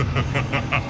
Get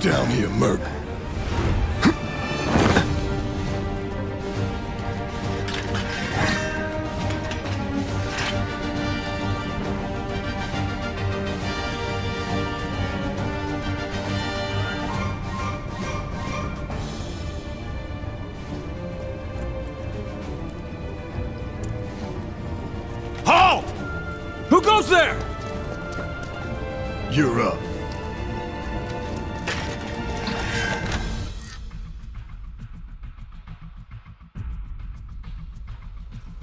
down here, Merc. Halt! Who goes there? You're up.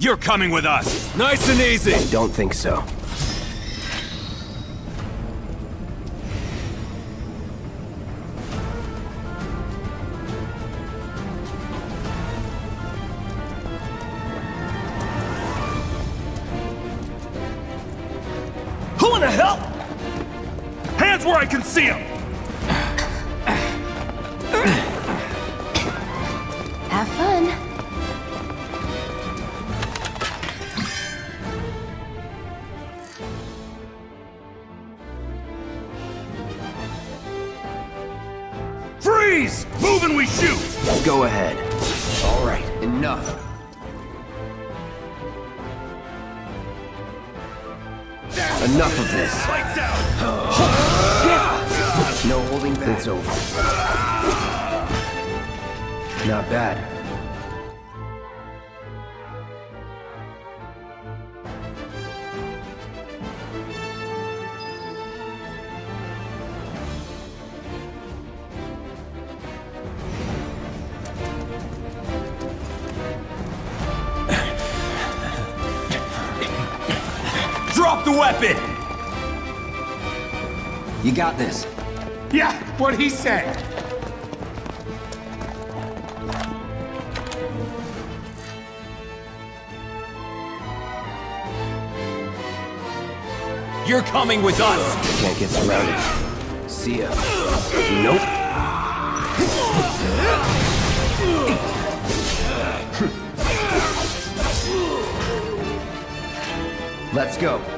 You're coming with us! Nice and easy! Don't think so. Who in the hell? Hands where I can see them! Freeze! Move and we shoot! Go ahead. All right, enough. Enough of this. Lights out! No holding back. It's over. Not bad. Got this. Yeah, what he said. You're coming with us! Can't get surrounded. See ya. Nope. Let's go.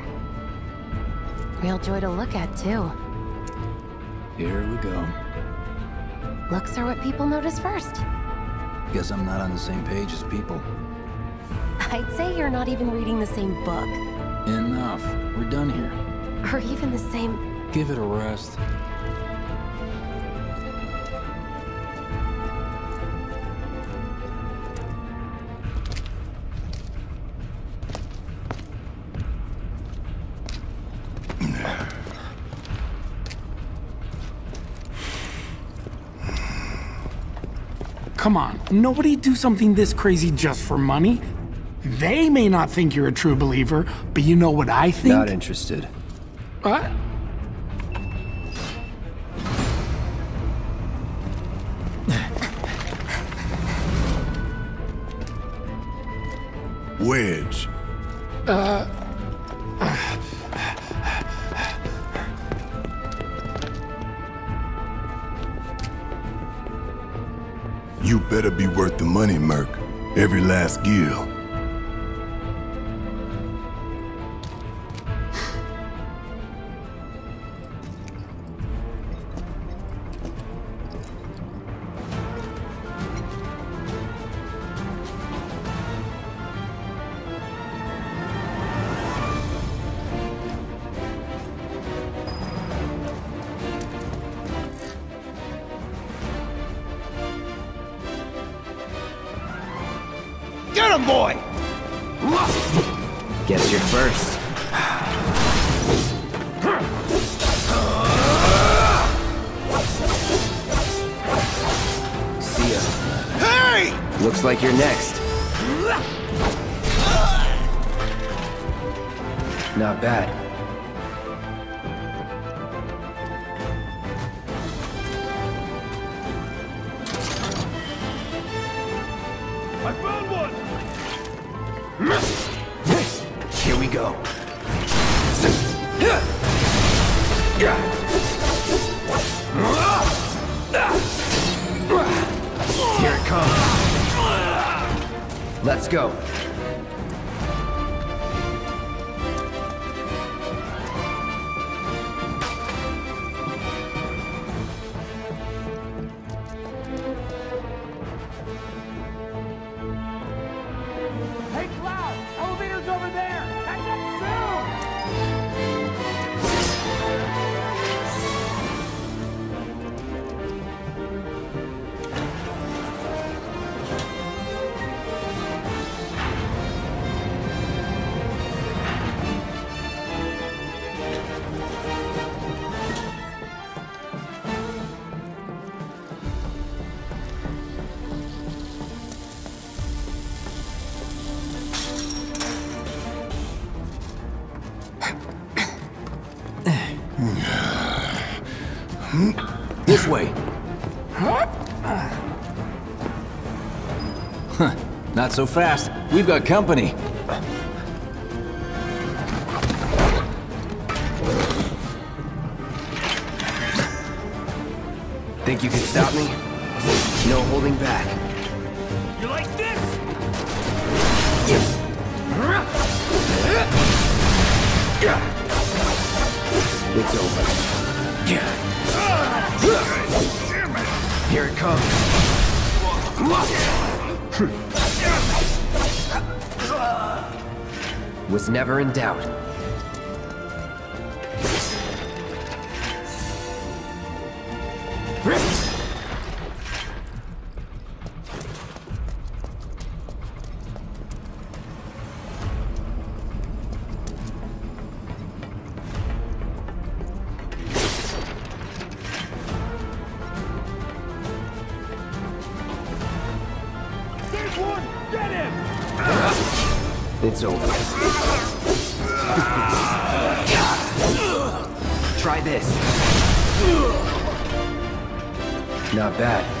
Real joy to look at, too. Here we go. Looks are what people notice first. Guess I'm not on the same page as people. I'd say you're not even reading the same book. Enough. We're done here. Or even the same... Give it a rest. Come on, nobody do something this crazy just for money. They may not think you're a true believer, but you know what I think? Not interested. What? You better be worth the money, Merc. Every last gil. Hey! Looks like you're next. Not bad. I found one! Here we go. Here Let's go. This way. Huh, not so fast. We've got company. Think you can stop me? No holding back. You like this? It's over. Was never in doubt. Not bad.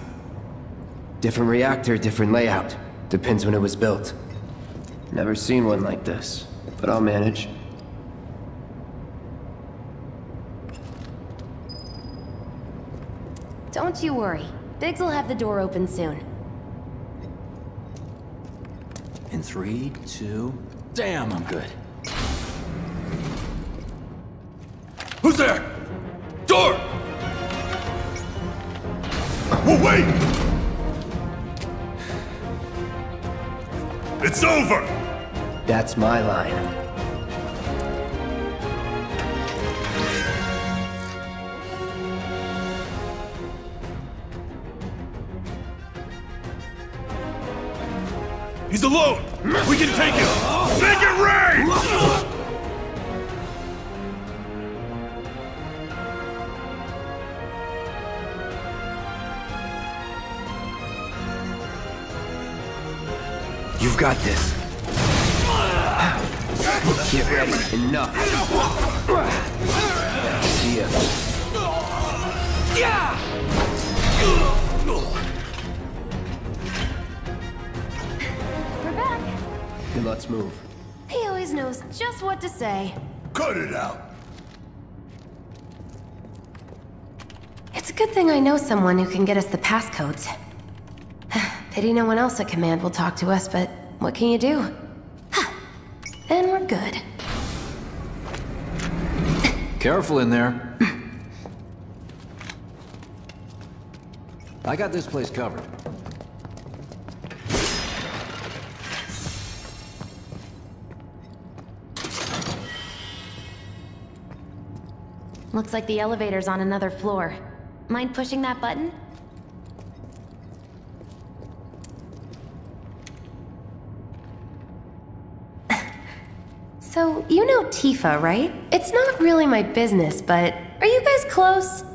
Different reactor, different layout. Depends when it was built. Never seen one like this, but I'll manage. Don't you worry. Biggs will have the door open soon. In three, two... Damn, I'm good. Who's there? Door! Well, wait! It's over! That's my line. He's alone! We can take him! Make it rain! You've got this. Get ready. Enough. See ya. We're back. Then let's move. He always knows just what to say. Cut it out. It's a good thing I know someone who can get us the passcodes. Pity no one else at command will talk to us, but what can you do? Huh. then we're good. Careful in there. I got this place covered. Looks like the elevator's on another floor. Mind pushing that button? So, you know Tifa, right? It's not really my business, but are you guys close?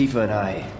Tifa and I.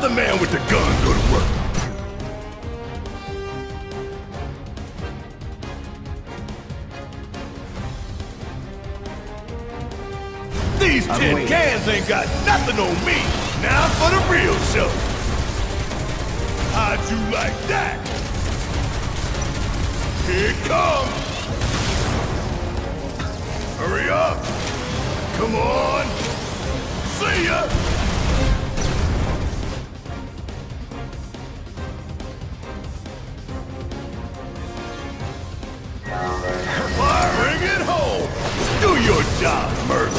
Let the man with the gun go to work. These tin waiting. cans ain't got nothing on me. Now for the real show. How'd you like that? Here it comes! Hurry up! Come on! See ya! Your job, Merc!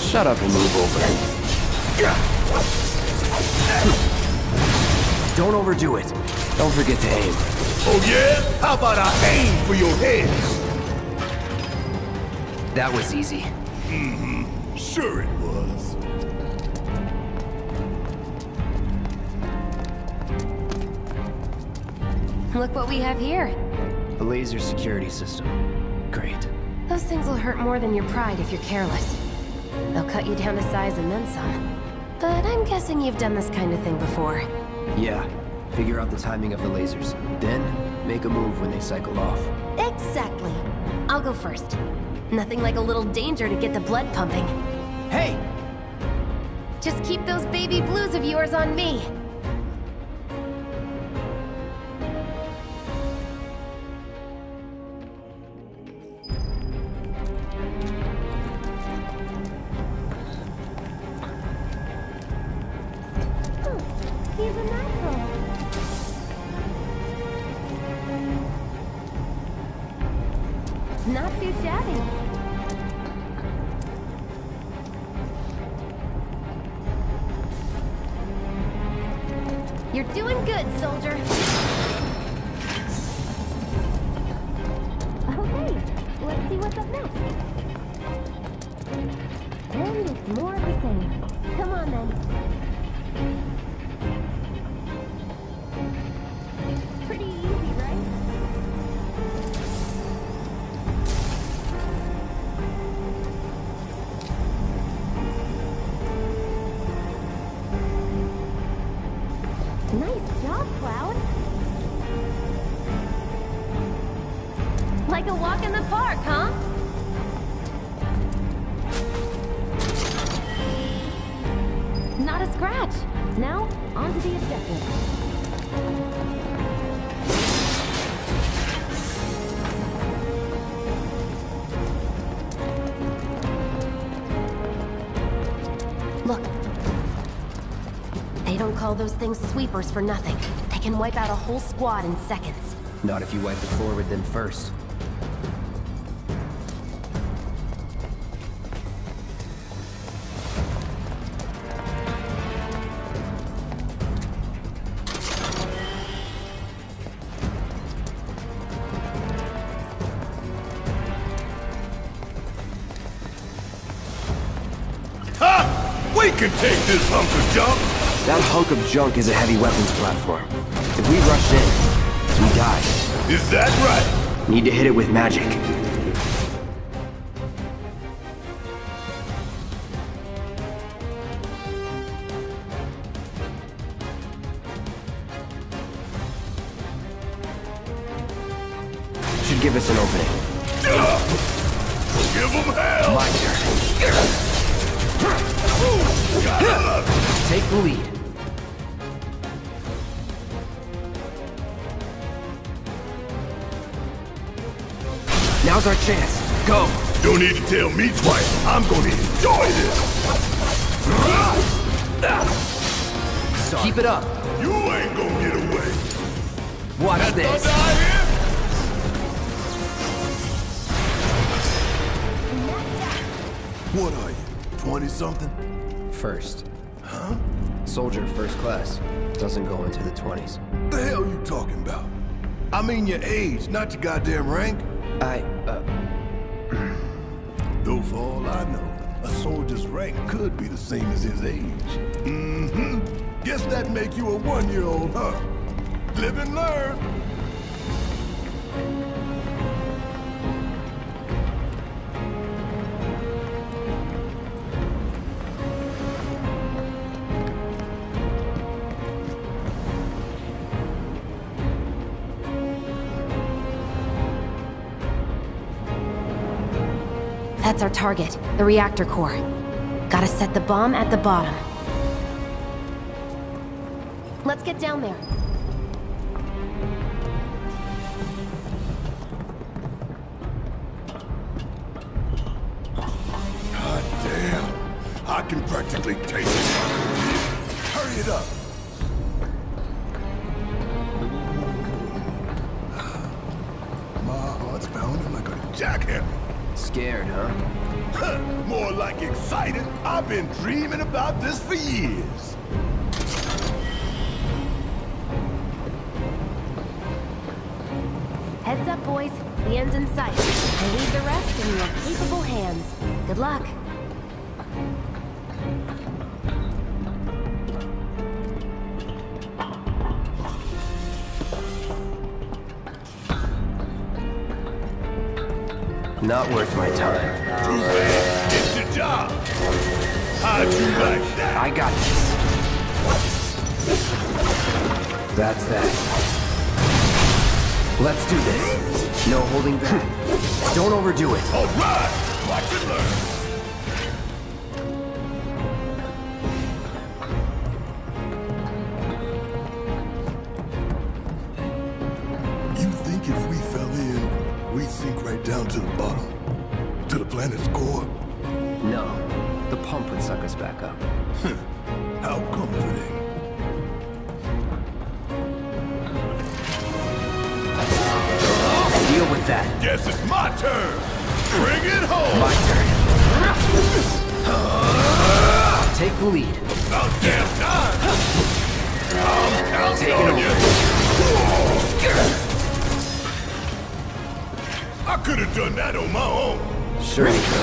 Shut up and move over. Don't overdo it. Don't forget to aim. Oh yeah? How about I aim for your head? That was easy. Mm-hmm. Sure it was. Look what we have here. A laser security system. Great. Those things will hurt more than your pride if you're careless. They'll cut you down to size and then some. But I'm guessing you've done this kind of thing before. Yeah. Figure out the timing of the lasers. Then, make a move when they cycle off. Exactly. I'll go first. Nothing like a little danger to get the blood pumping. Hey! Just keep those baby blues of yours on me. You're doing good, soldier. Call those things sweepers for nothing. They can wipe out a whole squad in seconds. Not if you wipe it forward them first. Ha! We can take this hunk of junk! That hunk of junk is a heavy weapons platform. If we rush in, we die. Is that right? Need to hit it with magic. Should give us an opening. Give them hell! My turn. Take the lead. Now's our chance. Go. Don't need to tell me twice. I'm gonna enjoy this. Keep it up. You ain't gonna get away. Watch this. Thunder out here? What are you, 20 something? First. Huh? Soldier first class. Doesn't go into the 20s. The hell you talking about? I mean your age, not your goddamn rank. I, Though for all I know, a soldier's rank could be the same as his age. Mm-hmm. Guess that make you a one-year-old, huh? Live and learn. That's our target, the reactor core. Gotta set the bomb at the bottom. Let's get down there. God damn. I can practically taste it. Hurry it up. My heart's pounding like a jackhammer. Scared, huh? Huh, More like excited. I've been dreaming about this for years. Heads up, boys. The end's in sight. I leave the rest in your capable hands. Good luck. Not worth my time. Too bad. It's your job. How'd you like that? I got this. That's that. Let's do this. No holding back. Don't overdo it. All right. Watch and learn. Sure